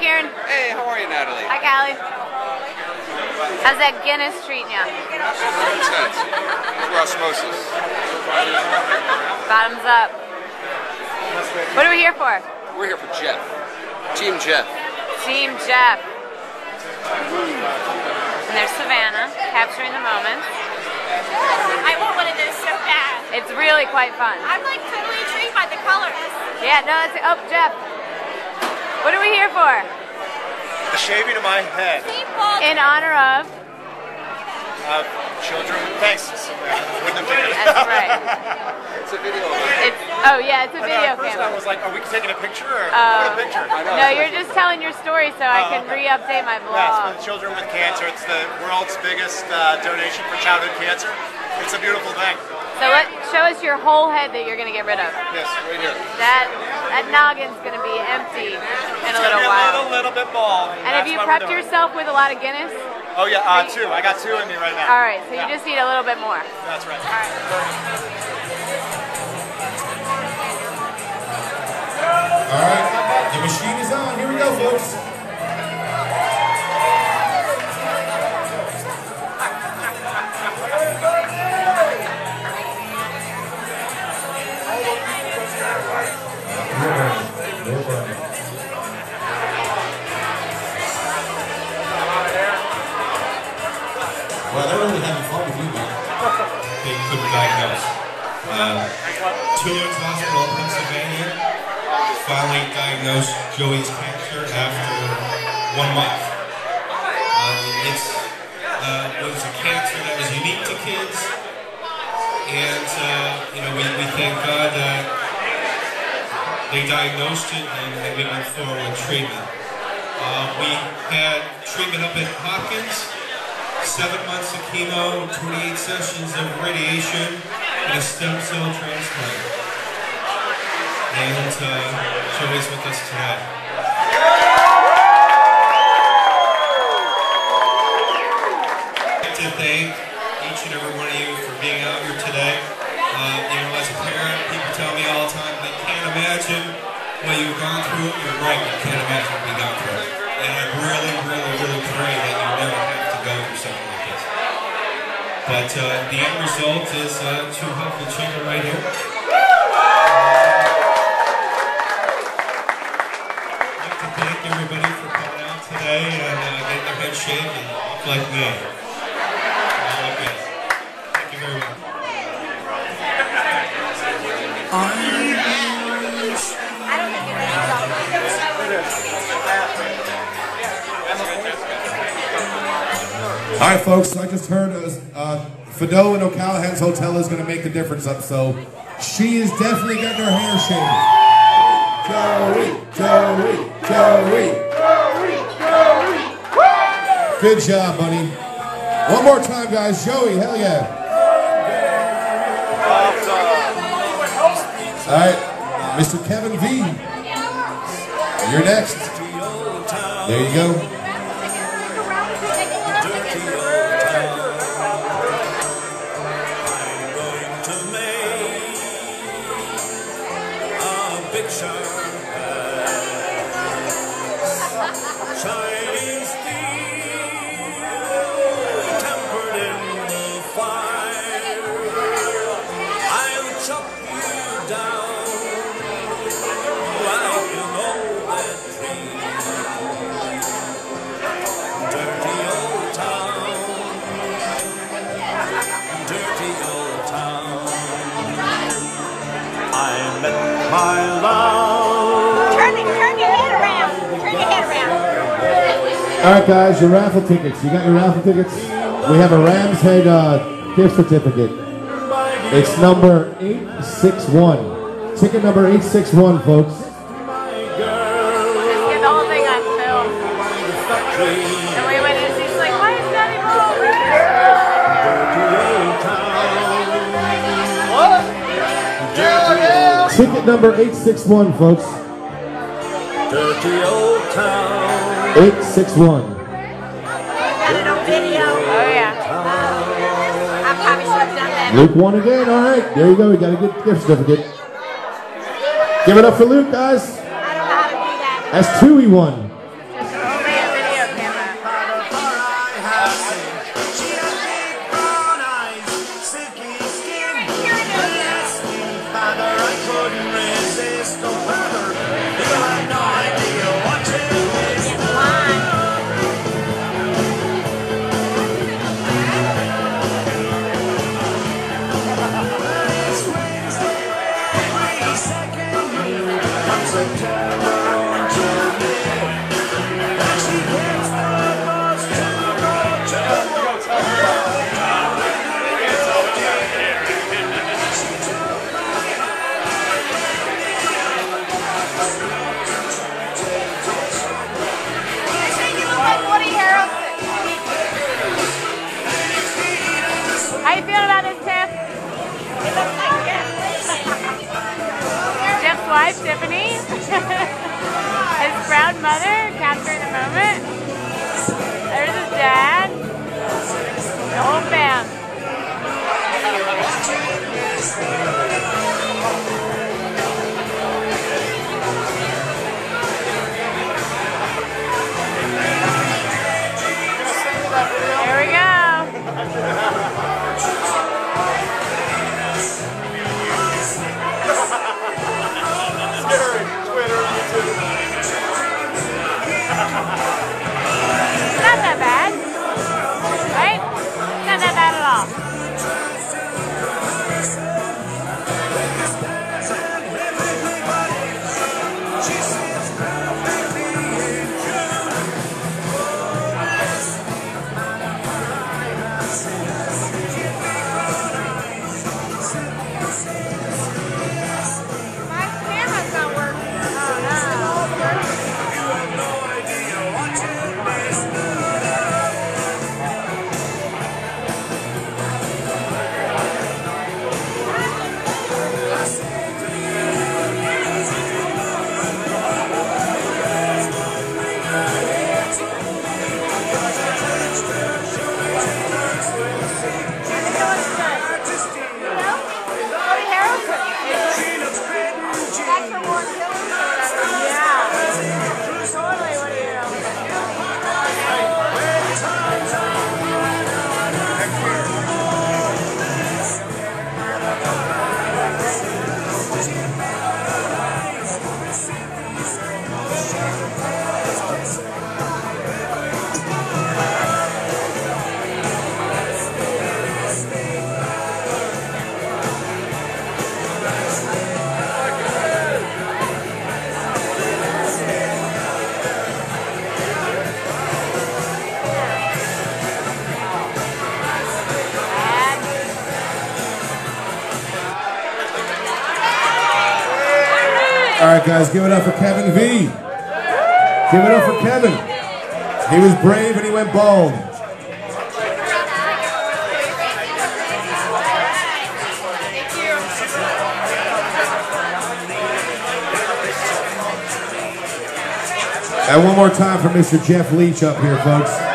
Kieran. Hey, how are you, Natalie? Hi, Callie. How's that Guinness treating you? Intense. Through osmosis. Bottoms up. What are we here for? We're here for Jeff. Team Jeff. Team Jeff. And there's Savannah capturing the moment. I want one of those so bad. It's really quite fun. I'm like totally intrigued by the colors. Yeah, no, it's, oh, Jeff. What are we here for? The shaving of my head. In honor of. Uh, children. Thanks. Savannah. Wouldn't have taken it. That's right. It's a video. It's oh yeah, it's a video at first I was like, are we taking a picture or Uh, a picture? No, you're just telling your story so I Oh, can okay. re-update my blog. Yes, for children with cancer. It's the world's biggest uh, donation for childhood cancer. It's a beautiful thing. So let show us your whole head that you're gonna get rid of. Yes, right here. That that noggin's gonna be empty in a little gonna a little, little bit bald. And have you prepped yourself with a lot of Guinness? Oh yeah, uh, two. I got two in me right now. All right, so you just need a little bit more. That's right. All right, the machine is on. Here we go, folks. Diagnosed Joey's cancer after one month. Um, it's uh, it was a cancer that was unique to kids, and uh, you know we, we thank God that they diagnosed it and have been on forward with treatment. Uh, we had treatment up at Hopkins seven months of chemo, 28 sessions of radiation, and a stem cell transplant. And uh, Joey's with us today. I'd like to thank each and every one of you for being out here today. Uh, you know, as a parent, people tell me all the time they can't imagine what you've gone through. You're right, you can't imagine what we got through. And I really, really, really pray that you never have to go through something like this. But uh, the end result is uh, two helpful children right here. Shaved and like me. Thank you very much. All right, folks. I just heard uh, Fado and O'Callaghan's hotel is going to make the difference up. So she is definitely getting her hair shaved. Joey, Joey, Joey, Good job, buddy. One more time, guys. Joey, hell yeah. All right, Mr. Kevin V. You're next. There you go. All right, guys, your raffle tickets. You got your raffle tickets? We have a Rams Head uh, gift certificate. It's number 861. Ticket number 861, folks. Just get the whole thing on film. And we went in, she's like, why is Daddy Bo over Ticket number 861, folks. Dirty old town. 861. Got it on video. Oh, yeah. Luke won again. All right, there you go. We got a good gift certificate. Give it up for Luke, guys. That's two he won. wife, Tiffany, his proud mother, capturing the moment. There's his dad. The All right, guys, give it up for Kevin V. Give it up for Kevin. He was brave and he went bald. And one more time for Mr. Jeff Leach up here, folks.